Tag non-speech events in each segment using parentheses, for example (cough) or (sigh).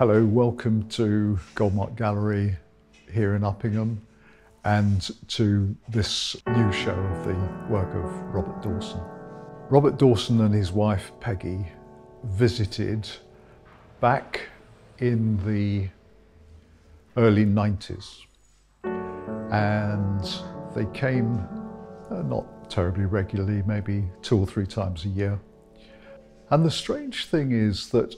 Hello, welcome to Goldmark Gallery here in Uppingham and to this new show of the work of Robert Dawson. Robert Dawson and his wife Peggy visited back in the early 90s and they came uh, not terribly regularly, maybe two or three times a year. And the strange thing is that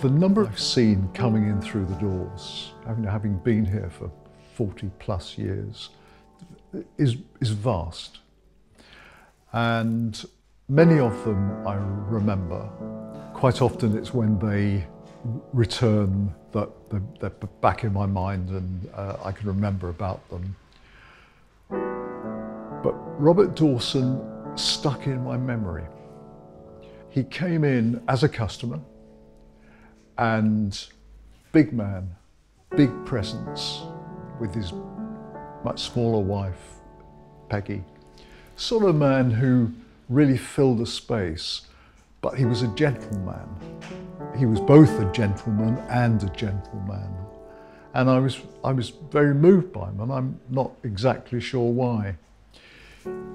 The number I've seen coming in through the doors, having been here for 40 plus years, is, is vast. And many of them I remember. Quite often it's when they return that they're back in my mind and uh, I can remember about them. But Robert Dawson stuck in my memory. He came in as a customer, and big man, big presence with his much smaller wife, Peggy. Sort of man who really filled a space, but he was a gentleman. He was both a gentleman and a gentleman. And I was, I was very moved by him, and I'm not exactly sure why.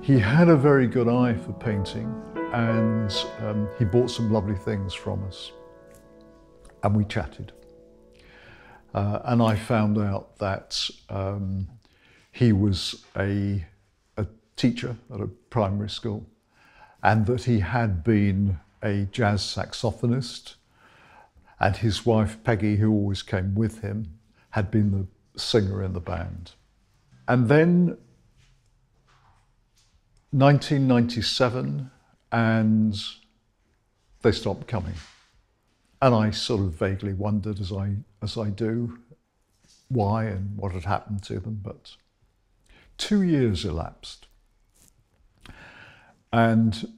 He had a very good eye for painting, and um, he bought some lovely things from us and we chatted. Uh, and I found out that um, he was a, a teacher at a primary school and that he had been a jazz saxophonist and his wife Peggy, who always came with him, had been the singer in the band. And then 1997 and they stopped coming. And I sort of vaguely wondered, as I, as I do, why and what had happened to them. But two years elapsed. And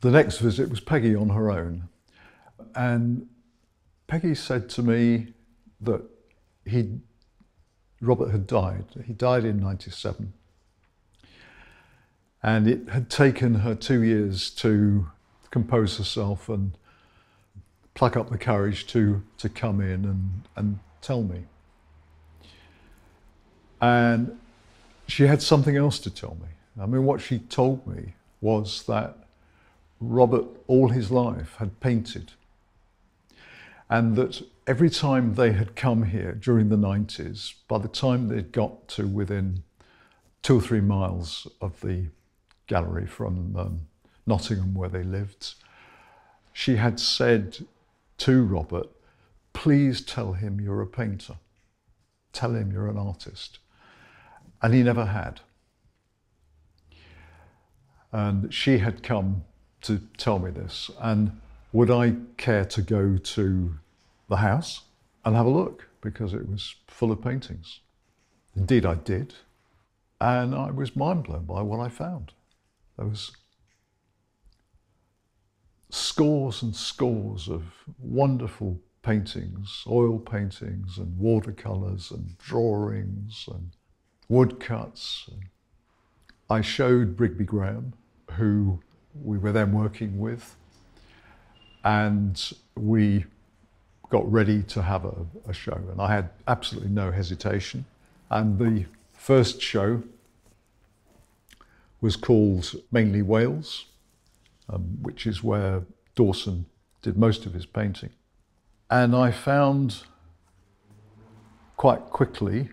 the next visit was Peggy on her own. And Peggy said to me that he, Robert had died. He died in 97. And it had taken her two years to compose herself and pluck up the courage to, to come in and, and tell me. And she had something else to tell me. I mean, what she told me was that Robert, all his life, had painted. And that every time they had come here during the 90s, by the time they'd got to within two or three miles of the gallery from um, Nottingham where they lived, she had said to Robert, please tell him you're a painter. Tell him you're an artist. And he never had. And she had come to tell me this. And would I care to go to the house and have a look? Because it was full of paintings. Indeed, I did. And I was mind blown by what I found. There was scores and scores of wonderful paintings, oil paintings and watercolours and drawings and woodcuts. I showed Brigby Graham, who we were then working with, and we got ready to have a, a show. And I had absolutely no hesitation. And the first show was called Mainly Wales um, which is where Dawson did most of his painting. And I found quite quickly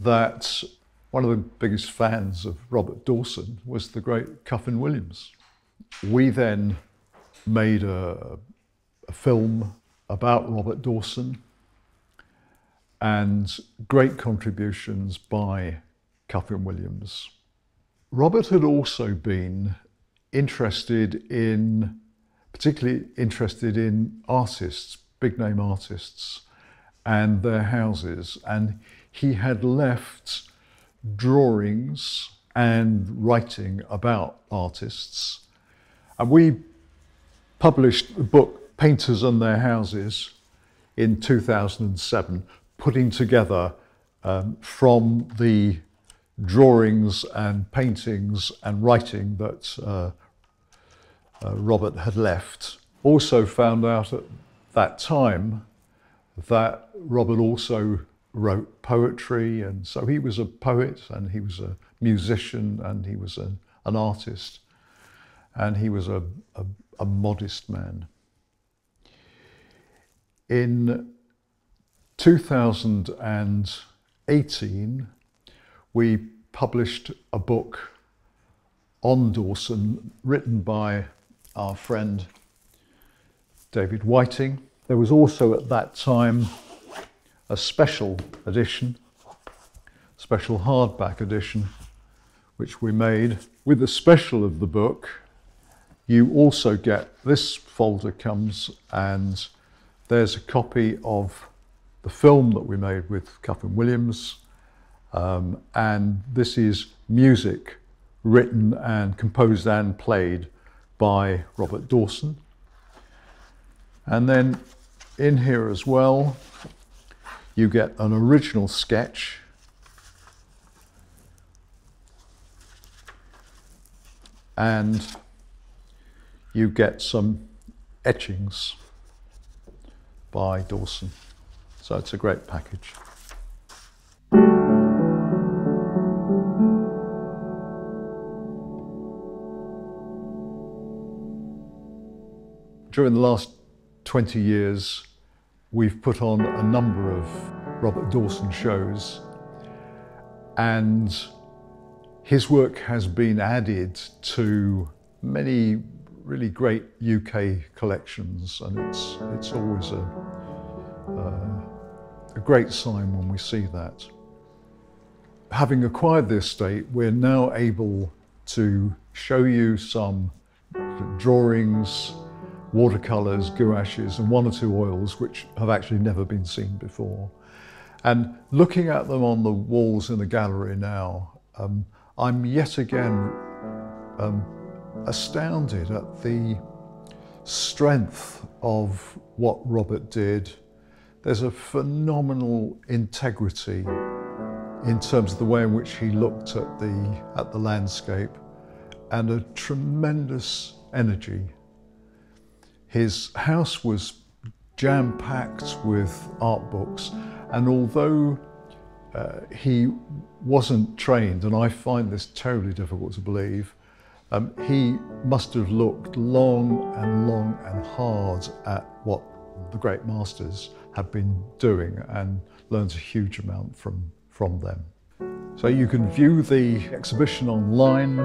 that one of the biggest fans of Robert Dawson was the great Kyffin Williams. We then made a, a film about Robert Dawson and great contributions by Kyffin Williams. Robert had also been interested in, particularly interested in artists, big name artists, and their houses. And he had left drawings and writing about artists. And we published the book Painters and Their Houses in 2007, putting together um, from the drawings and paintings and writing that uh, uh, Robert had left. Also found out at that time that Robert also wrote poetry, and so he was a poet, and he was a musician, and he was a, an artist, and he was a, a, a modest man. In 2018, we published a book on Dawson written by our friend David Whiting. There was also at that time a special edition, special hardback edition, which we made. With the special of the book, you also get this folder comes and there's a copy of the film that we made with Kyffin Williams. Um, and this is music written and composed and played by Robert Dawson. And then in here as well, you get an original sketch and you get some etchings by Dawson. So it's a great package. During the last 20 years, we've put on a number of Robert Dawson shows, and his work has been added to many really great UK collections, and it's, it's always a, uh, a great sign when we see that. Having acquired the estate, we're now able to show you some drawings, watercolours, gouaches, and one or two oils which have actually never been seen before. And looking at them on the walls in the gallery now, um, I'm yet again um, astounded at the strength of what Robert did. There's a phenomenal integrity in terms of the way in which he looked at the, at the landscape and a tremendous energy his house was jam packed with art books, and although uh, he wasn't trained, and I find this terribly difficult to believe, um, he must have looked long and long and hard at what the great masters have been doing and learns a huge amount from, from them. So you can view the exhibition online,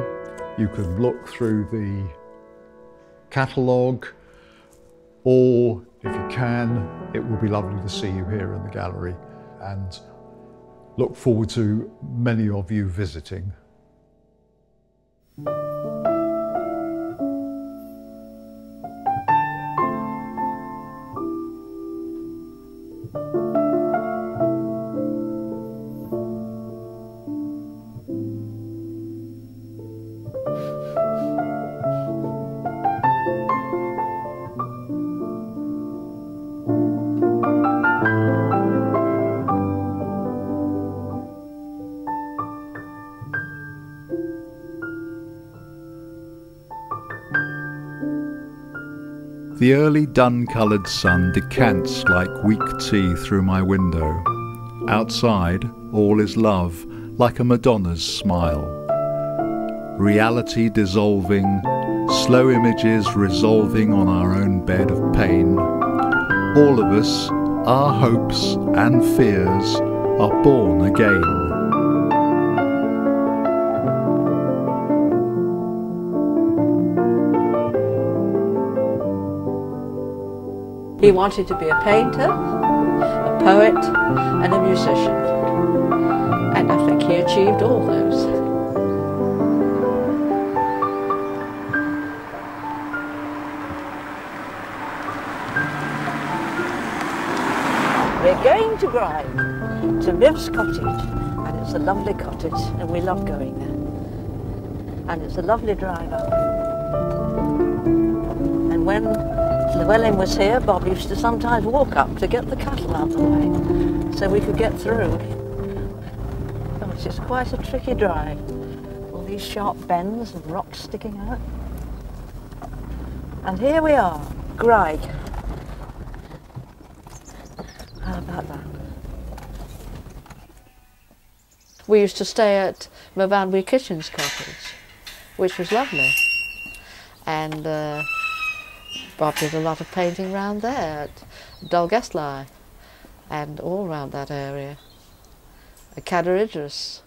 you can look through the catalogue, or if you can, it will be lovely to see you here in the gallery and look forward to many of you visiting. The early dun-coloured sun decants like weak tea through my window. Outside, all is love, like a Madonna's smile. Reality dissolving, slow images resolving on our own bed of pain. All of us, our hopes and fears, are born again. He wanted to be a painter, a poet, and a musician. And I think he achieved all those. We're going to Grime, to Viv's cottage, and it's a lovely cottage, and we love going there. And it's a lovely drive up. And when Llewellyn was here, Bob used to sometimes walk up to get the cattle out of the way so we could get through. Oh, it's quite a tricky drive. All these sharp bends and rocks sticking out. And here we are, Graig. How about that? We used to stay at Movanby Kitchen's cottage, which was lovely. And uh, Bob did a lot of painting round there at Dolgellau and all round that area. Cadair Idris.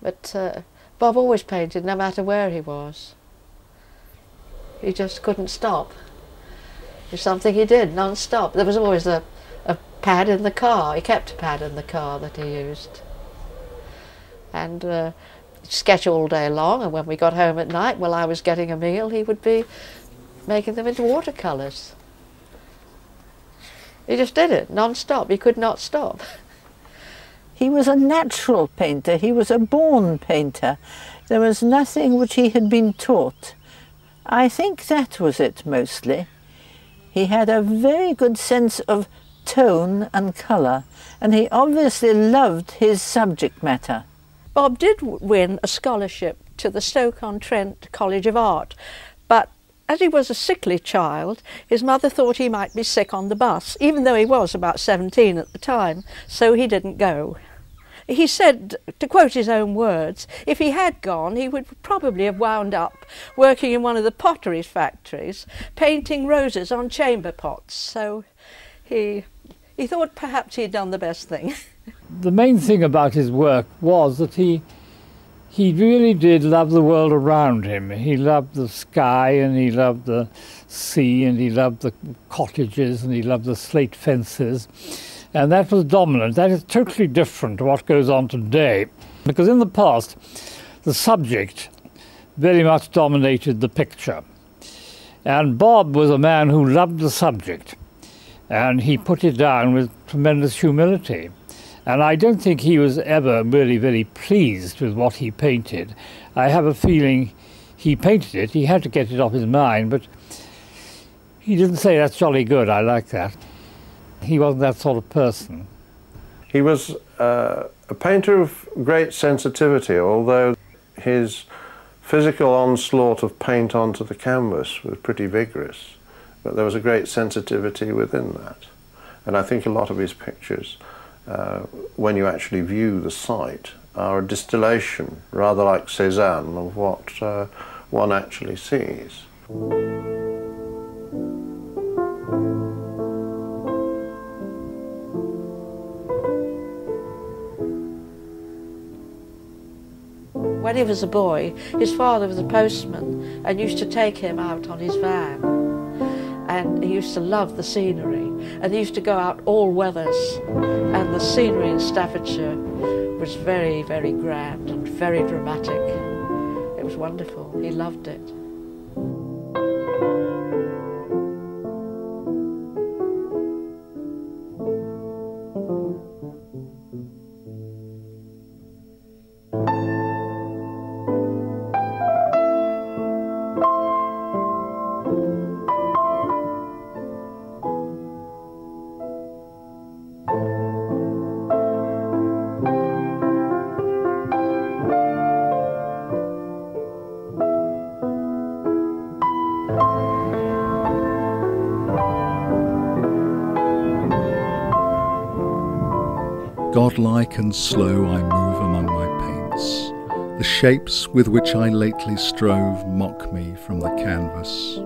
But uh, Bob always painted no matter where he was. He just couldn't stop. It was something he did non-stop. There was always a, a pad in the car. He kept a pad in the car that he used. And uh, sketch all day long, and when we got home at night, while I was getting a meal, he would be making them into watercolours. He just did it non-stop. He could not stop. He was a natural painter. He was a born painter. There was nothing which he had been taught. I think that was it mostly. He had a very good sense of tone and colour, and he obviously loved his subject matter. Bob did win a scholarship to the Stoke-on-Trent College of Art, but as he was a sickly child, his mother thought he might be sick on the bus, even though he was about 17 at the time, so he didn't go. He said, to quote his own words, if he had gone, he would probably have wound up working in one of the pottery factories, painting roses on chamber pots. So he, he thought perhaps he'd done the best thing. (laughs) the main thing about his work was that he he really did love the world around him. He loved the sky and he loved the sea and he loved the cottages and he loved the slate fences. And that was dominant. That is totally different to what goes on today. Because in the past, the subject very much dominated the picture. And Bob was a man who loved the subject. And he put it down with tremendous humility. And I don't think he was ever really very pleased with what he painted. I have a feeling he painted it, he had to get it off his mind, but he didn't say, that's jolly good, I like that. He wasn't that sort of person. He was uh, a painter of great sensitivity, although his physical onslaught of paint onto the canvas was pretty vigorous. But there was a great sensitivity within that. And I think a lot of his pictures uh, when you actually view the site, are a distillation, rather like Cezanne, of what uh, one actually sees. When he was a boy, his father was a postman and used to take him out on his van and he used to love the scenery. And he used to go out all weathers. And the scenery in Staffordshire was very very grand and very dramatic. It was wonderful. He loved it Godlike and slow I move among my paints. The shapes with which I lately strove mock me from the canvas.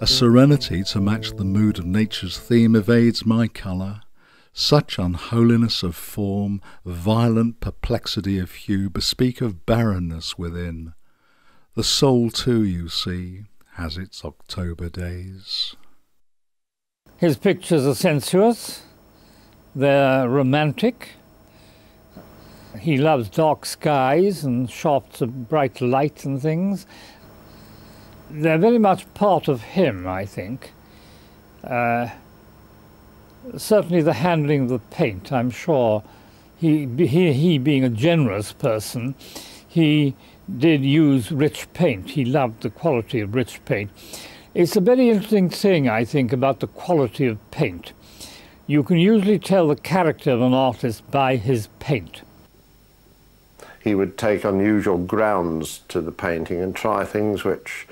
A serenity to match the mood of nature's theme evades my colour. Such unholiness of form, violent perplexity of hue, bespeak of barrenness within. The soul, too, you see, has its October days. His pictures are sensuous, they're romantic. He loves dark skies and shafts of bright light and things. They're very much part of him, I think. Uh, certainly the handling of the paint, I'm sure. He, he, he being a generous person, he did use rich paint. He loved the quality of rich paint. It's a very interesting thing, I think, about the quality of paint. You can usually tell the character of an artist by his paint. He would take unusual grounds to the painting and try things which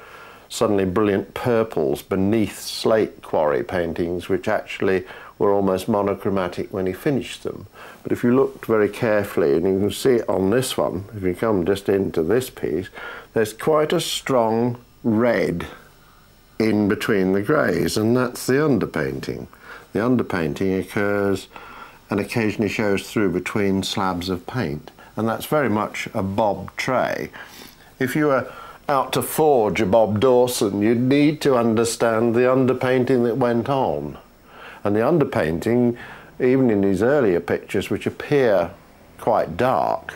suddenly brilliant purples beneath slate quarry paintings, which actually were almost monochromatic when he finished them. But if you looked very carefully, and you can see it on this one, if you come just into this piece, there's quite a strong red in between the greys, and that's the underpainting. The underpainting occurs and occasionally shows through between slabs of paint, and that's very much a Bob trait. If you were out to forge a Bob Dawson, you'd need to understand the underpainting that went on. And the underpainting, even in these earlier pictures, which appear quite dark,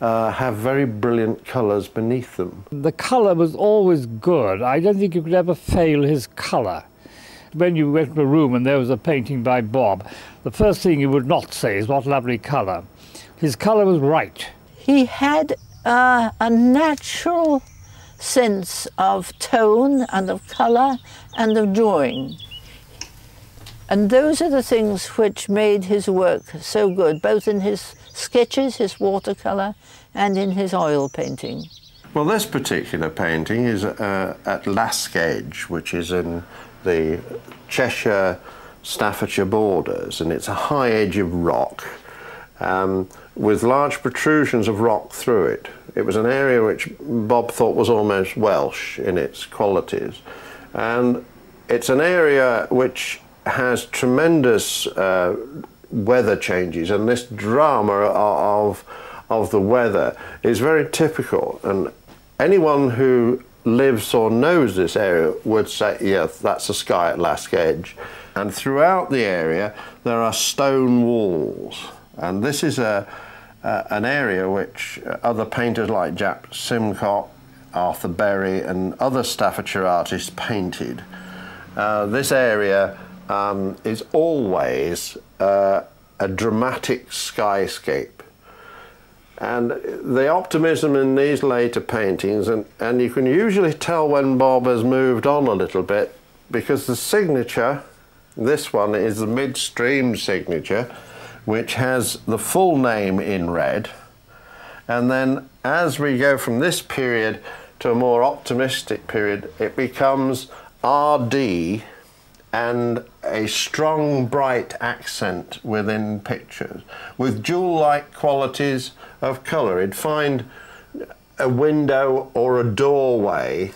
uh, have very brilliant colours beneath them. The colour was always good. I don't think you could ever fail his colour. When you went to a room and there was a painting by Bob, the first thing you would not say is what lovely colour. His colour was right. He had uh, a natural sense of tone and of colour and of drawing. And those are the things which made his work so good, both in his sketches, his watercolour, and in his oil painting. Well, this particular painting is uh, at Lask Edge, which is in the Cheshire Staffordshire borders, and it's a high edge of rock um, with large protrusions of rock through it. It was an area which Bob thought was almost Welsh in its qualities, and it's an area which has tremendous uh, weather changes, and this drama of of the weather is very typical. And anyone who lives or knows this area would say, yes, that's the sky at Lask Edge. And throughout the area, there are stone walls. And this is a, an area which other painters like Jack Simcock, Arthur Berry, and other Staffordshire artists painted. Uh, this area um, is always uh, a dramatic skyscape. And the optimism in these later paintings, and, and you can usually tell when Bob has moved on a little bit because the signature, this one is the midstream signature, which has the full name in red. And then as we go from this period to a more optimistic period, it becomes RD and a strong, bright accent within pictures with jewel like qualities of colour. He'd find a window or a doorway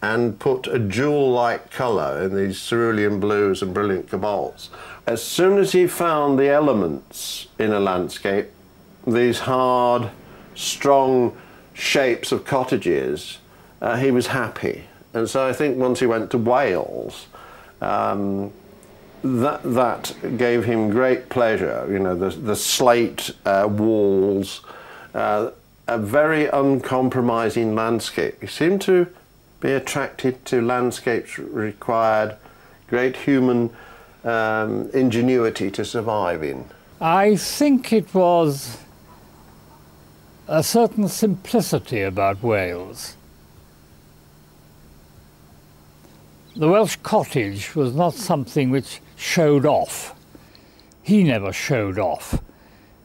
and put a jewel like colour in these cerulean blues and brilliant cobalts. As soon as he found the elements in a landscape, these hard, strong shapes of cottages, uh, he was happy. And so I think once he went to Wales, um, that, that gave him great pleasure. You know, the, the slate uh, walls, uh, a very uncompromising landscape. He seemed to be attracted to landscapes required great human um, ingenuity to survive in. I think it was a certain simplicity about Wales. The Welsh cottage was not something which showed off. He never showed off.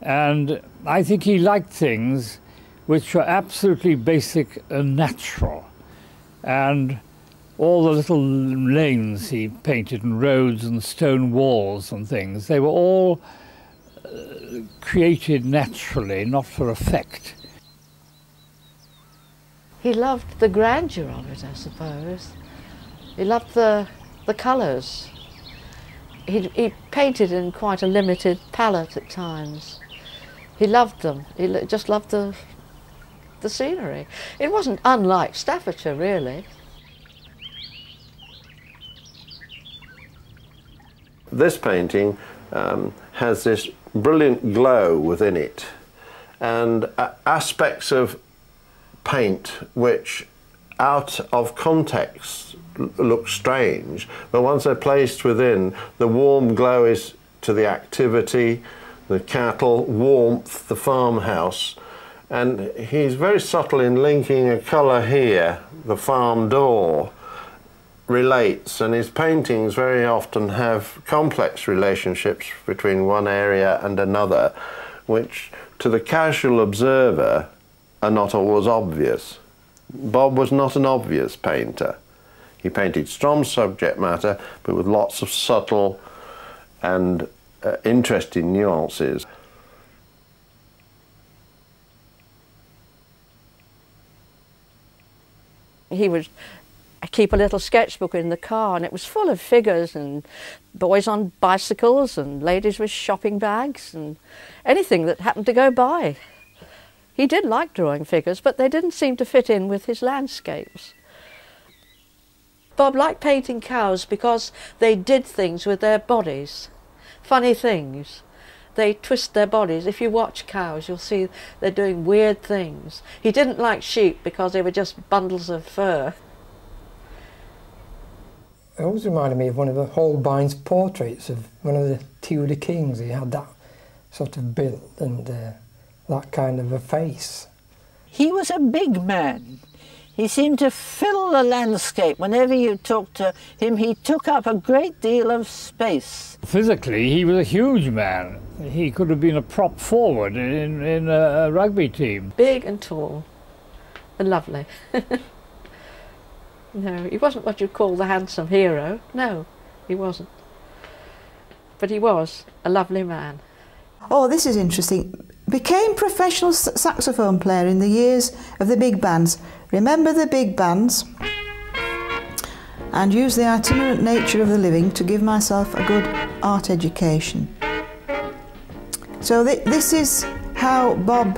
And I think he liked things which were absolutely basic and natural. And all the little lanes he painted and roads and stone walls and things, they were all uh, created naturally, not for effect. He loved the grandeur of it, I suppose. He loved the, the colours. He, he painted in quite a limited palette at times. He loved them. He just loved the, the scenery. It wasn't unlike Staffordshire, really. This painting um, has this brilliant glow within it and uh, aspects of paint which out of context look strange, but once they're placed within, the warm glow is to the activity, the cattle, warmth, the farmhouse. And he's very subtle in linking a colour here, the farm door, relates, and his paintings very often have complex relationships between one area and another, which to the casual observer are not always obvious. Bob was not an obvious painter. He painted strong subject matter, but with lots of subtle and uh, interesting nuances. He would keep a little sketchbook in the car, and it was full of figures and boys on bicycles and ladies with shopping bags and anything that happened to go by. He did like drawing figures, but they didn't seem to fit in with his landscapes. Bob liked painting cows because they did things with their bodies, funny things. They twist their bodies. If you watch cows, you'll see they're doing weird things. He didn't like sheep because they were just bundles of fur. It always reminded me of one of the Holbein's portraits of one of the Tudor kings. He had that sort of build and uh, that kind of a face. He was a big man. He seemed to fill the landscape. Whenever you talked to him, he took up a great deal of space. Physically, he was a huge man. He could have been a prop forward in, in a, a rugby team. Big and tall and lovely. (laughs) no, he wasn't what you'd call the handsome hero. No, he wasn't. But he was a lovely man. Oh, this is interesting. Became professional saxophone player in the years of the big bands. Remember the big bands? And use the itinerant nature of the living to give myself a good art education. So th this is how Bob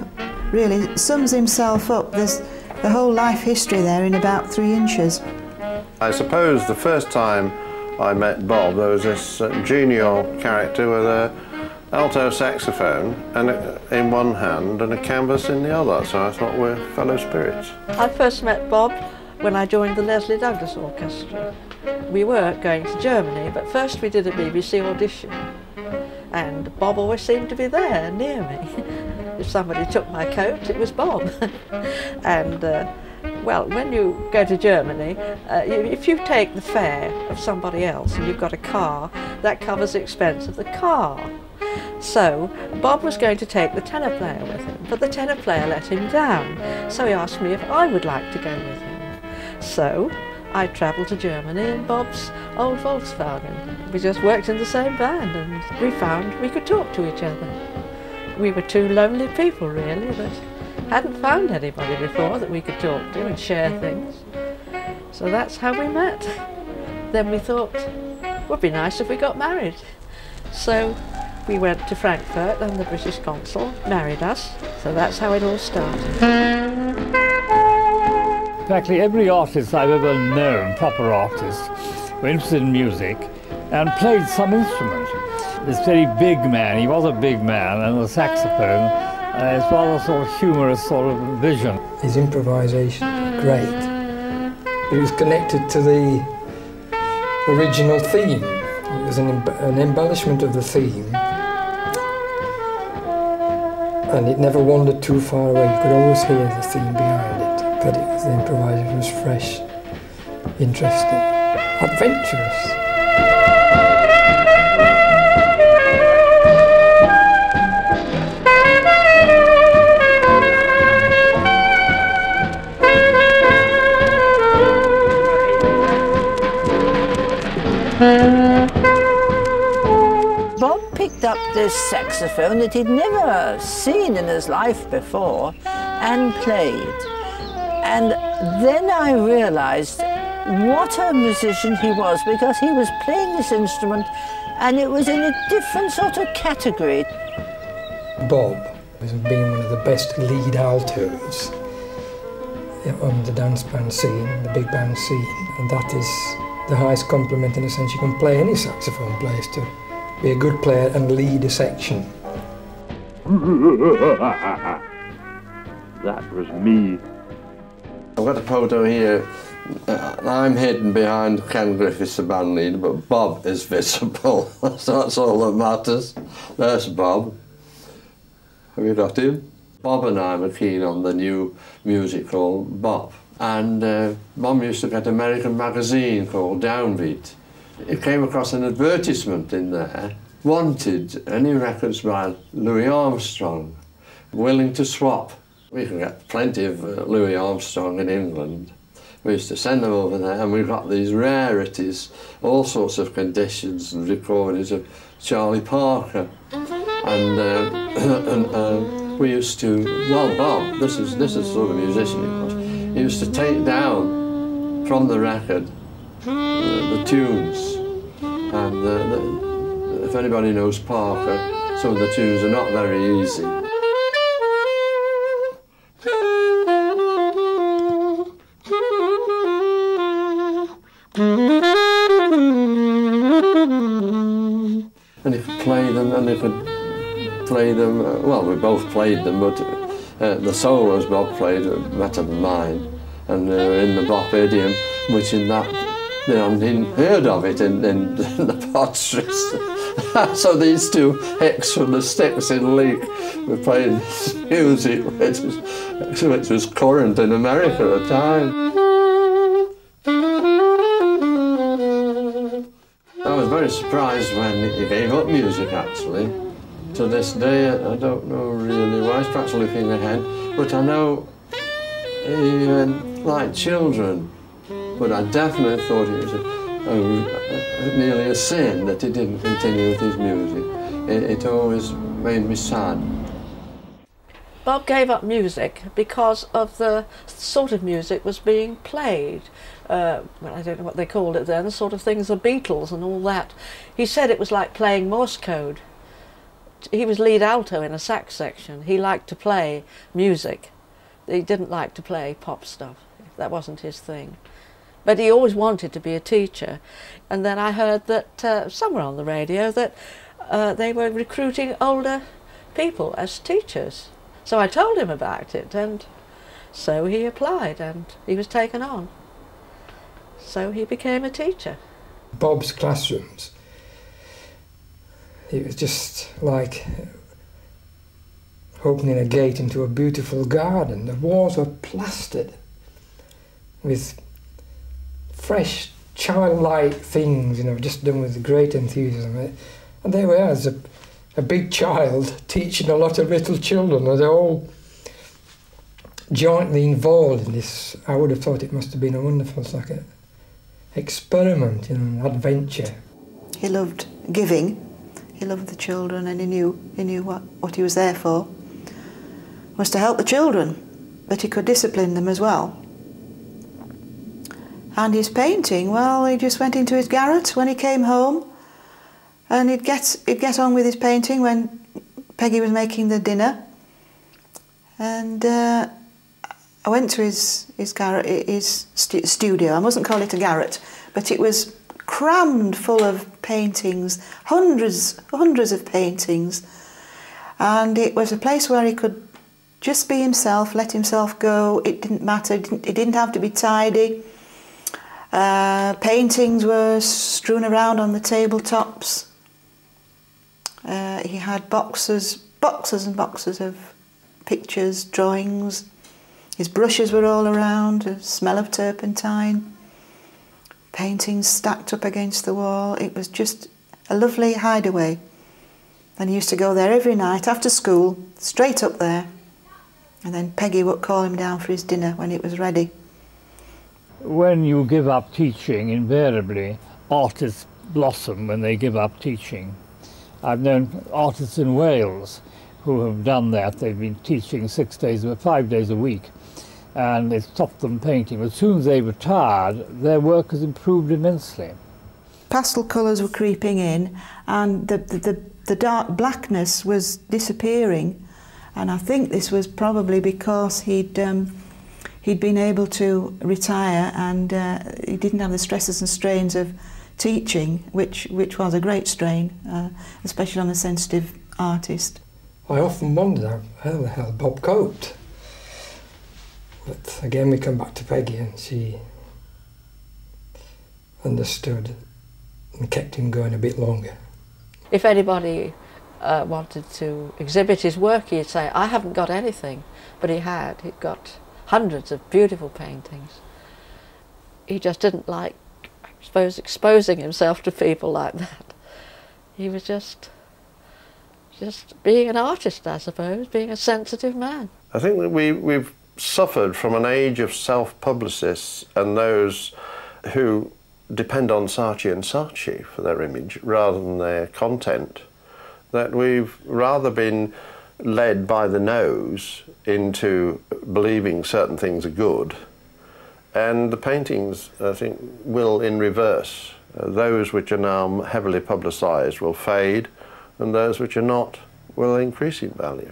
really sums himself up. There's the whole life history there in about three inches. I suppose the first time I met Bob, there was this uh, genial character with a alto saxophone and a, in one hand and a canvas in the other, so I thought we're fellow spirits. I first met Bob when I joined the Leslie Douglas Orchestra. We were going to Germany, but first we did a BBC audition, and Bob always seemed to be there near me. (laughs) if somebody took my coat, it was Bob. (laughs) and uh, well, when you go to Germany, uh, if you take the fare of somebody else and you've got a car, that covers the expense of the car. So Bob was going to take the tenor player with him, but the tenor player let him down. So he asked me if I would like to go with him. So I travelled to Germany in Bob's old Volkswagen. We just worked in the same band and we found we could talk to each other. We were two lonely people really that hadn't found anybody before that we could talk to and share things. So that's how we met. Then we thought, it would be nice if we got married. So we went to Frankfurt and the British consul married us. So that's how it all started. Practically every artist I've ever known, proper artist, were interested in music and played some instrument. This very big man, he was a big man, and the saxophone, uh, it's rather sort of humorous sort of vision. His improvisation, great. It was connected to the original theme. It was an, an embellishment of the theme and it never wandered too far away. You could always hear the theme behind it, but it, the improvisation was fresh, interesting, adventurous. This saxophone that he'd never seen in his life before and played. And then I realized what a musician he was because he was playing this instrument and it was in a different sort of category. Bob was being one of the best lead altos on the dance band scene, the big band scene, and that is the highest compliment in a sense you can play any saxophone plays to be a good player and lead a section. (laughs) that was me. I've got a photo here. Uh, I'm hidden behind Ken Griffiths, the band leader, but Bob is visible, (laughs) so that's all that matters. There's Bob. Have you got him? Bop and I were keen on the new music called Bob. And uh, Mum used to get an American magazine called Downbeat. It came across an advertisement in there, wanted any records by Louis Armstrong, willing to swap. We can get plenty of uh, Louis Armstrong in England. we used to send them over there, and we got these rarities, all sorts of conditions and recordings of Charlie Parker, and, uh, (clears throat) and uh, we used to. Well, Bob, this is this is the sort of musician he was. He used to take down from the record the, the tunes, and uh, the, if anybody knows Parker, some of the tunes are not very easy. and if could play them, and if could play them. Uh, well, we both played them, but uh, the solos Bob played better than mine, and were in the Bop idiom, which in that they hadn't heard of it in, in, in (laughs) the potteries. (laughs) so these two hicks from the sticks in Leek were playing (laughs) music which was, which was current in America at the time. I was very surprised when he gave up music actually. To this day, I don't know really why, he's perhaps looking ahead, but I know he um, liked children, but I definitely thought it was a, a, nearly a sin that he didn't continue with his music. It, it always made me sad. Bob gave up music because of the sort of music was being played. Uh, well, I don't know what they called it then, the sort of things, the Beatles and all that. He said it was like playing Morse code. He was lead alto in a sax section. He liked to play music. He didn't like to play pop stuff. That wasn't his thing. But he always wanted to be a teacher. And then I heard that uh, somewhere on the radio that uh, they were recruiting older people as teachers. So I told him about it, and so he applied, and he was taken on. So he became a teacher. Bob's classrooms, it was just like opening a gate into a beautiful garden. The walls were plastered with fresh, childlike things, you know, just done with great enthusiasm. And there we are, as a a big child teaching a lot of little children, and they're all jointly involved in this. I would have thought it must have been a wonderful like a experiment, you know, an adventure. He loved giving. He loved the children, and he knew he knew what, what he was there for was to help the children, but he could discipline them as well. And his painting, well, he just went into his garret when he came home and he'd get, he'd get on with his painting when Peggy was making the dinner. And uh, I went to his, his, garret, his st studio. I mustn't call it a garret, but it was crammed full of paintings, hundreds, hundreds of paintings. And it was a place where he could just be himself, let himself go. It didn't matter, it didn't, it didn't have to be tidy. Uh, paintings were strewn around on the tabletops. Uh, he had boxes, boxes and boxes of pictures, drawings. His brushes were all around, a smell of turpentine. Paintings stacked up against the wall. It was just a lovely hideaway. And he used to go there every night after school, straight up there. And then Peggy would call him down for his dinner when it was ready. When you give up teaching, invariably artists blossom when they give up teaching. I've known artists in Wales who have done that. They've been teaching six days, five days a week, and they stopped them painting. As soon as they retired, their work has improved immensely. Pastel colours were creeping in, and the, the, the, the dark blackness was disappearing. And I think this was probably because he'd um, he'd been able to retire and uh, he didn't have the stresses and strains of teaching, which, which was a great strain, uh, especially on a sensitive artist. I often wondered how the hell Bob coped. But again, we come back to Peggy, and she understood and kept him going a bit longer. If anybody uh, wanted to exhibit his work, he'd say, I haven't got anything. But he had. He'd got hundreds of beautiful paintings. He just didn't like I suppose, exposing himself to people like that. He was just, just being an artist, I suppose, being a sensitive man. I think that we, we've suffered from an age of self-publicists and those who depend on Saatchi and Saatchi for their image rather than their content, that we've rather been led by the nose into believing certain things are good. And the paintings, I think, will in reverse. Uh, those which are now heavily publicised will fade, and those which are not will increase in value.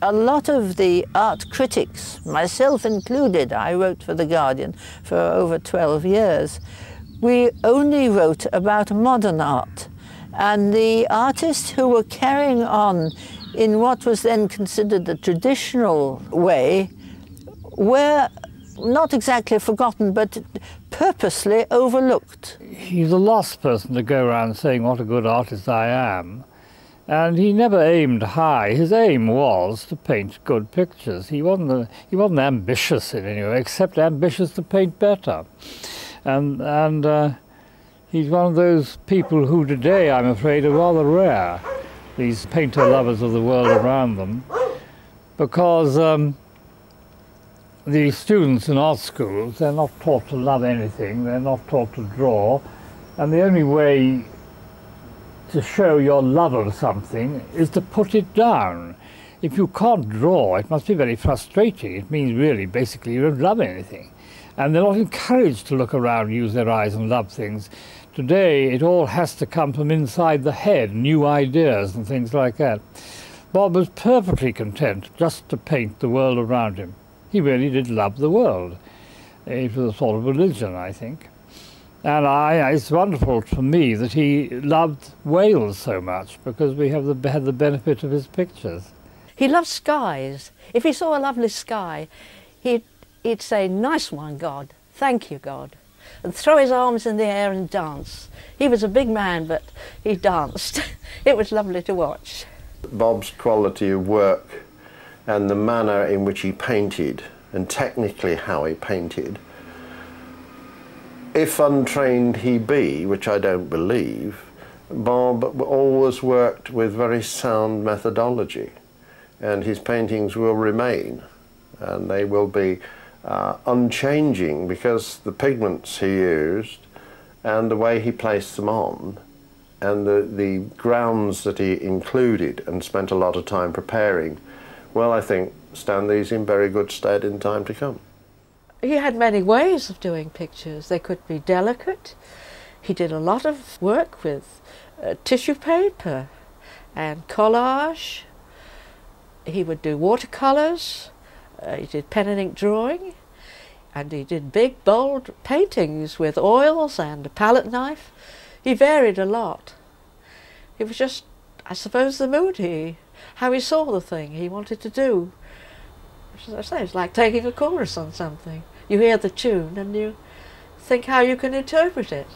A lot of the art critics, myself included, I wrote for The Guardian for over 12 years, we only wrote about modern art. And the artists who were carrying on in what was then considered the traditional way were not exactly forgotten, but purposely overlooked. He's a lost person to go around saying what a good artist I am. And he never aimed high. His aim was to paint good pictures. He wasn't, he wasn't ambitious in any way, except ambitious to paint better. And, and uh, he's one of those people who today, I'm afraid, are rather rare, these painter lovers of the world around them, because um, the students in art schools, they're not taught to love anything, they're not taught to draw, and the only way to show your love of something is to put it down. If you can't draw, it must be very frustrating. It means really, basically, you don't love anything. And they're not encouraged to look around, use their eyes and love things. Today, it all has to come from inside the head, new ideas and things like that. Bob was perfectly content just to paint the world around him. He really did love the world. It was a sort of religion, I think. And I, it's wonderful for me that he loved Wales so much because we have the, had the benefit of his pictures. He loved skies. If he saw a lovely sky, he'd, he'd say, nice one, God. Thank you, God. And throw his arms in the air and dance. He was a big man, but he danced. (laughs) it was lovely to watch. Bob's quality of work and the manner in which he painted and technically how he painted if untrained he be, which I don't believe, Bob always worked with very sound methodology and his paintings will remain and they will be uh, unchanging because the pigments he used and the way he placed them on and the, the grounds that he included and spent a lot of time preparing, well, I think stand these in very good stead in time to come he had many ways of doing pictures. They could be delicate. He did a lot of work with uh, tissue paper and collage. He would do watercolors. Uh, he did pen and ink drawing. And he did big, bold paintings with oils and a palette knife. He varied a lot. It was just, I suppose, the mood he, how he saw the thing he wanted to do as I say, it's like taking a chorus on something. You hear the tune and you think how you can interpret it.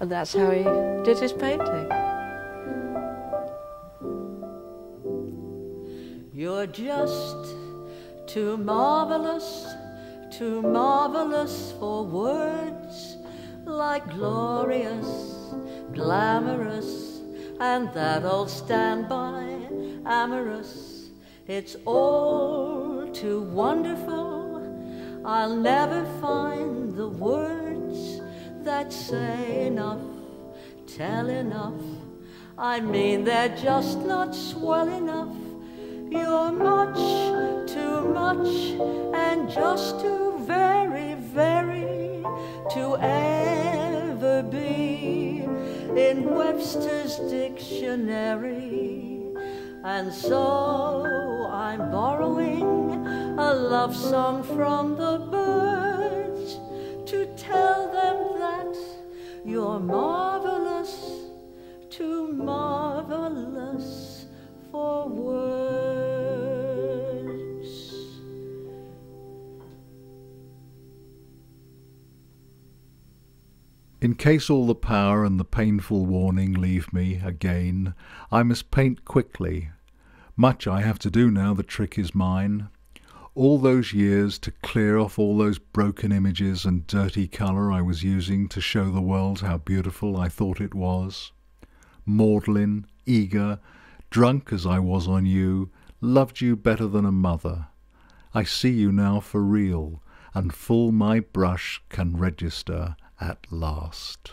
And that's how he did his painting. You're just too marvelous, too marvelous for words, like glorious, glamorous, and that old standby, amorous. It's all too wonderful. I'll never find the words that say enough, tell enough. I mean, they're just not swell enough. You're much too much and just too very, very to ever be in Webster's dictionary. And so I'm borrowing a love song from the birds to tell them that you're marvelous, too marvelous for words. In case all the power and the painful warning leave me again, I must paint quickly. Much I have to do now, the trick is mine. All those years to clear off all those broken images and dirty colour I was using to show the world how beautiful I thought it was. Maudlin, eager, drunk as I was on you, loved you better than a mother, I see you now for real, and full my brush can register at last.